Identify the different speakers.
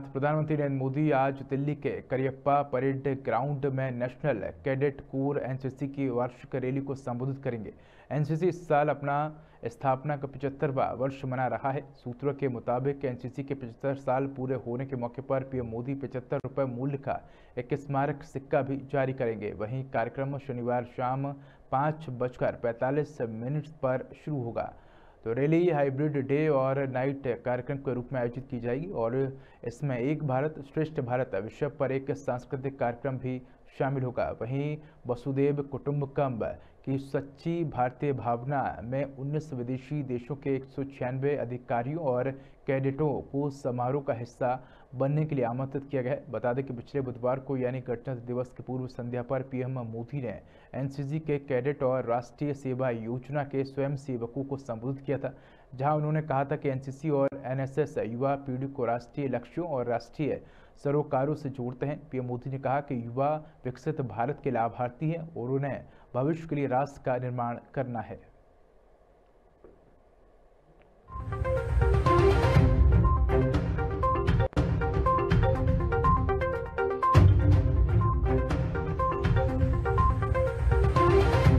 Speaker 1: प्रधानमंत्री नरेंद्र मोदी आज दिल्ली के करियप्पा परेड ग्राउंड में नेशनल कैडेट कोर एनसीसी की वार्षिक रैली को संबोधित करेंगे। एनसीसी इस साल अपना स्थापना का पिछहत्तरवा वर्ष मना रहा है। सूत्रों के मुताबिक एनसीसी के पिछहत्तर साल पूरे होने के मौके पर पीएम मोदी पचहत्तर रुपये मूल्य का एक स्मारक सिक्का भी जारी करेंगे। वहीं कार्यक्रम शनिवार शाम पाँच बजकर पैंतालीस मिनट पर शुरू होगा। तो रैली हाइब्रिड डे और नाइट कार्यक्रम के रूप में आयोजित की जाएगी और इसमें एक भारत श्रेष्ठ भारत विषय पर एक सांस्कृतिक कार्यक्रम भी शामिल होगा। वहीं वसुदेव कुटुम्बकम की सच्ची भारतीय भावना में 19 विदेशी देशों के एक सौ छियानवे अधिकारियों और कैडेटों को समारोह का हिस्सा बनने के लिए आमंत्रित किया गया है। बता दें कि पिछले बुधवार को यानी गणतंत्र दिवस की पूर्व संध्या पर पीएम मोदी ने एनसीसी के कैडेट और राष्ट्रीय सेवा योजना के स्वयं सेवकों को संबोधित किया था। जहाँ उन्होंने कहा था कि एनसीसी और एनएसएस युवा पीढ़ी को राष्ट्रीय लक्ष्यों और राष्ट्रीय सरोकारों से जोड़ते हैं। पीएम मोदी ने कहा कि युवा विकसित भारत के लाभार्थी हैं और उन्हें भविष्य के लिए राष्ट्र का निर्माण करना है।